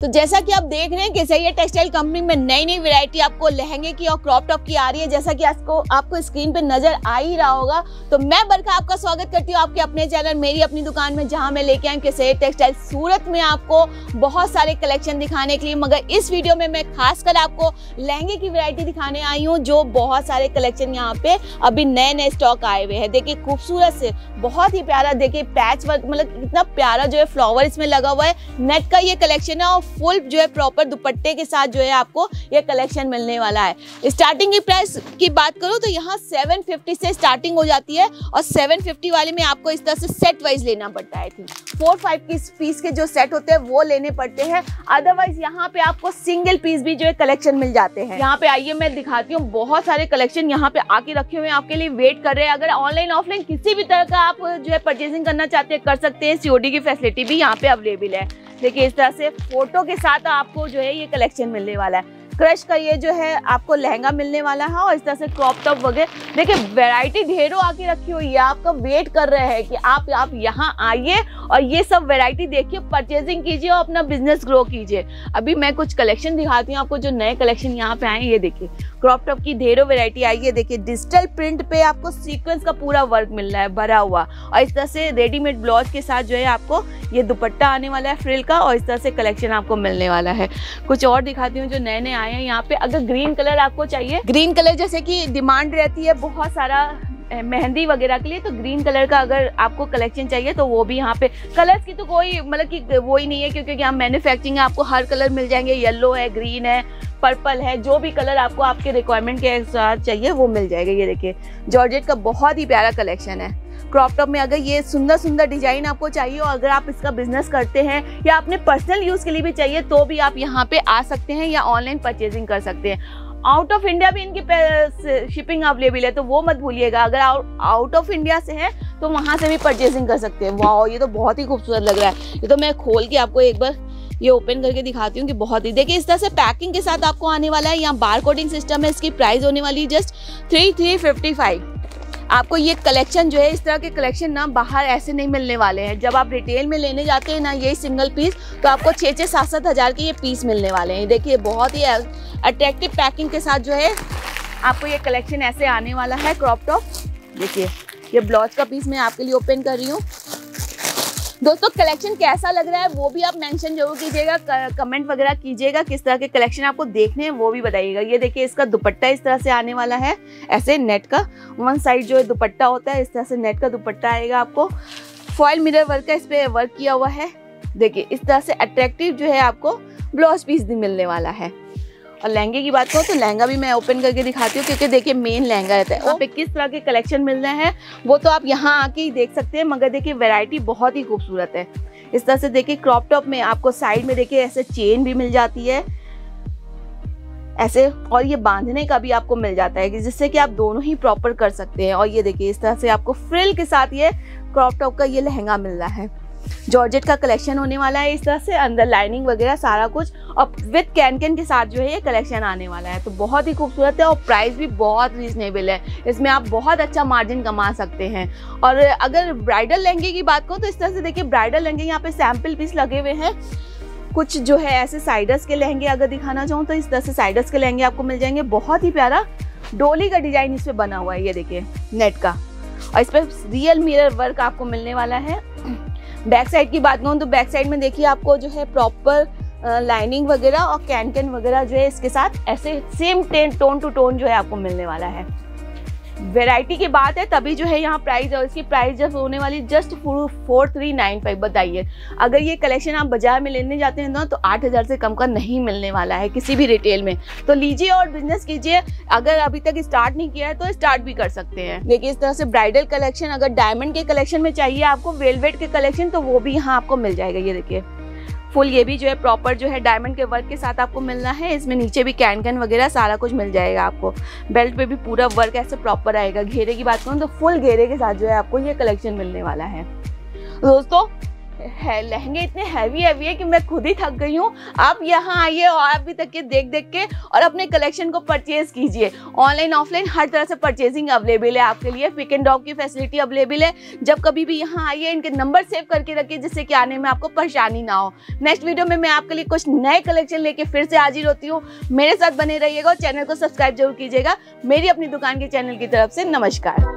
तो जैसा कि आप देख रहे हैं कि सही टेक्सटाइल कंपनी में नई नई वैरायटी आपको लहंगे की और क्रॉप टॉप की आ रही है। जैसा कि आपको आपको स्क्रीन पे नज़र आ ही रहा होगा। तो मैं बरखा आपका स्वागत करती हूँ आपके अपने चैनल मेरी अपनी दुकान में, जहाँ मैं लेके आई सही टेक्सटाइल सूरत में आपको बहुत सारे कलेक्शन दिखाने के लिए। मगर इस वीडियो में मैं खासकर आपको लहंगे की वेरायटी दिखाने आई हूँ, जो बहुत सारे कलेक्शन यहाँ पे अभी नए नए स्टॉक आए हुए हैं। देखिए, खूबसूरत से, बहुत ही प्यारा, देखिए पैच वर्क मतलब इतना प्यारा जो है फ्लावर इसमें लगा हुआ है। नेट का ये कलेक्शन है और फुल जो है प्रॉपर दुपट्टे के साथ जो है आपको ये कलेक्शन मिलने वाला है। स्टार्टिंग की प्राइस की बात करूँ तो यहाँ 750 से स्टार्टिंग हो जाती है और 750 वाले में आपको इस तरह से सेट वाइज लेना पड़ता है। फोर फाइव की पीस के जो सेट होते हैं, वो लेने पड़ते हैं। अदरवाइज़ यहाँ पे आपको सिंगल पीस भी जो है कलेक्शन मिल जाते हैं। यहाँ पे आइए, मैं दिखाती हूँ, बहुत सारे कलेक्शन यहाँ पे आके रखे हुए आपके लिए वेट कर रहे हैं। अगर ऑनलाइन ऑफलाइन किसी भी तरह का आप जो है परचेसिंग करना चाहते हैं, कर सकते हैं। सीओडी की फैसिलिटी भी यहाँ पे अवेलेबल है। देखिए, इस तरह से फ़ोटो के साथ आपको जो है ये कलेक्शन मिलने वाला है। क्रश का ये जो है आपको लहंगा मिलने वाला है और इस तरह से क्रॉप टॉप वगैरह। देखिए वैरायटी ढेरों आके रखी हुई है। आपका वेट कर रहे हैं कि आप आप यहाँ आइए और ये सब वैरायटी देखिए परचेजिंग कीजिए और अपना बिज़नेस ग्रो कीजिए। अभी मैं कुछ कलेक्शन दिखाती हूँ आपको, जो नए कलेक्शन यहाँ पे आए ये देखिए। क्रॉप टॉप की ढेरों वेरायटी आई है। देखिए डिजिटल प्रिंट पे आपको सीक्वेंस का पूरा वर्क मिल रहा है, भरा हुआ। और इस तरह से रेडीमेड ब्लाउज के साथ जो है आपको ये दुपट्टा आने वाला है फ्रिल का और इस तरह से कलेक्शन आपको मिलने वाला है। कुछ और दिखाती हूँ, जो नए नए आए हैं यहाँ पे। अगर ग्रीन कलर आपको चाहिए। ग्रीन कलर जैसे कि डिमांड रहती है बहुत सारा मेहंदी वगैरह के लिए तो ग्रीन कलर का अगर आपको कलेक्शन चाहिए तो वो भी यहाँ पे। कलर्स की तो कोई मतलब कि वो ही नहीं है, क्योंकि यहाँ मैन्युफैक्चरिंग है, आपको हर कलर मिल जाएँगे। येलो है ग्रीन है पर्पल है, जो भी कलर आपको आपके रिक्वायरमेंट के साथ चाहिए, वो मिल जाएगा। ये देखिए जॉर्जेट का बहुत ही प्यारा कलेक्शन है। क्रॉप टॉप में अगर ये सुंदर सुंदर डिज़ाइन आपको चाहिए और अगर आप इसका बिज़नेस करते हैं या अपने पर्सनल यूज़ के लिए भी चाहिए तो भी आप यहाँ पे आ सकते हैं या ऑनलाइन परचेजिंग कर सकते हैं। आउट ऑफ़ इंडिया भी इनकी शिपिंग अवेलेबल है तो वो मत भूलिएगा। अगर आउट ऑफ़ इंडिया से है तो वहाँ से भी परचेजिंग कर सकते हैं। वाह ये तो बहुत ही खूबसूरत लग रहा है। ये तो मैं खोल के आपको एक बार ये ओपन करके दिखाती हूँ कि बहुत ही। देखिए, इस तरह से पैकिंग के साथ आपको आने वाला है, यहाँ बार कोडिंग सिस्टम है, इसकी प्राइस होने वाली है just three three fifty five आपको ये कलेक्शन जो है, इस तरह के कलेक्शन ना बाहर ऐसे नहीं मिलने वाले हैं। जब आप रिटेल में लेने जाते हैं ना ये सिंगल पीस तो आपको छः छः सात सात हज़ार के ये पीस मिलने वाले हैं। देखिए, बहुत ही अट्रैक्टिव पैकिंग के साथ जो है, आपको ये कलेक्शन ऐसे आने वाला है क्रॉप टॉप देखिए, ये ब्लाउज का पीस मैं आपके लिए ओपन कर रही हूँ। दोस्तों कलेक्शन कैसा लग रहा है, वो भी आप मेंशन ज़रूर कीजिएगा कमेंट वगैरह कीजिएगा, किस तरह के कलेक्शन आपको देखने हैं, वो भी बताइएगा। ये देखिए, इसका दुपट्टा इस तरह से आने वाला है, ऐसे नेट का। वन साइड जो है दुपट्टा होता है, इस तरह से नेट का दुपट्टा आएगा आपको। फॉयल मिरर वर्क का इस पर वर्क किया हुआ है। देखिए, इस तरह से अट्रैक्टिव जो है आपको ब्लाउज पीस भी मिलने वाला है। और लहंगे की बात करो तो लहंगा भी मैं ओपन करके दिखाती हूँ क्योंकि देखिए मेन लहंगा रहता है। वहाँ पे किस तरह के कलेक्शन मिल रहे हैं वो तो आप यहाँ आके ही देख सकते हैं मगर देखिए वेराइटी बहुत ही खूबसूरत है। इस तरह से देखिए क्रॉप टॉप में आपको साइड में देखिए ऐसे चेन भी मिल जाती है। ऐसे और ये बांधने का भी आपको मिल जाता है कि जिससे कि आप दोनों ही प्रॉपर कर सकते हैं। और ये देखिए इस तरह से आपको फ्रिल के साथ ये क्रॉप टॉप का ये लहंगा मिल रहा है। जॉर्जेट का कलेक्शन होने वाला है इस तरह से, अंदर लाइनिंग वगैरह सारा कुछ, और विथ कैन कैन के साथ जो है ये कलेक्शन आने वाला है। तो बहुत ही खूबसूरत है और प्राइस भी बहुत रीजनेबल है। इसमें आप बहुत अच्छा मार्जिन कमा सकते हैं। और अगर ब्राइडल लहंगे की बात करो तो इस तरह से देखिए ब्राइडल लहंगे यहाँ पे सैंपल पीस लगे हुए हैं। कुछ जो है ऐसे साइडस के लहंगे अगर दिखाना चाहूँ तो इस तरह से साइडस के लहंगे आपको मिल जाएँगे। बहुत ही प्यारा डोली का डिज़ाइन इस पर बना हुआ है, ये देखिए नेट का। और इस पर रियल मिरर वर्क आपको मिलने वाला है। बैक साइड की बात करूँ तो बैक साइड में देखिए आपको जो है प्रॉपर लाइनिंग वगैरह और कैन कैन वगैरह जो है इसके साथ ऐसे सेम टोन टू टोन जो है आपको मिलने वाला है। वेराइटी की बात है, तभी जो है यहाँ प्राइस और इसकी प्राइस जब होने वाली just four three nine five बताइए। अगर ये कलेक्शन आप बाज़ार में लेने जाते हैं ना तो आठ हज़ार से कम का नहीं मिलने वाला है किसी भी रिटेल में। तो लीजिए और बिज़नेस कीजिए। अगर अभी तक स्टार्ट नहीं किया है तो स्टार्ट भी कर सकते हैं। देखिए, इस तरह से ब्राइडल कलेक्शन अगर डायमंड के कलेक्शन में चाहिए आपको वेलवेट के कलेक्शन तो वो भी यहाँ आपको मिल जाएगा। ये देखिए फुल ये भी जो है प्रॉपर जो है डायमंड के वर्क के साथ आपको मिलना है। इसमें नीचे भी कैन कैन वगैरह सारा कुछ मिल जाएगा आपको। बेल्ट पे भी पूरा वर्क ऐसे प्रॉपर आएगा। घेरे की बात करूँ तो फुल घेरे के साथ जो है आपको ये कलेक्शन मिलने वाला है। दोस्तों है, लहंगे इतने हैवी हैवी है कि मैं खुद ही थक गई हूँ। आप यहाँ आइए और आप भी तक के देख देख के और अपने कलेक्शन को परचेज कीजिए। ऑनलाइन ऑफलाइन हर तरह से परचेजिंग अवेलेबल है आपके लिए। पिक एंड ड्रॉप की फैसिलिटी अवेलेबल है। जब कभी भी यहाँ आइए, इनके नंबर सेव करके रखिए, जिससे कि आने में आपको परेशानी ना हो। नेक्स्ट वीडियो में मैं आपके लिए कुछ नए कलेक्शन लेके फिर से हाजिर होती हूँ। मेरे साथ बने रहिएगा और चैनल को सब्सक्राइब ज़रूर कीजिएगा। मेरी अपनी दुकान के चैनल की तरफ़ से नमस्कार।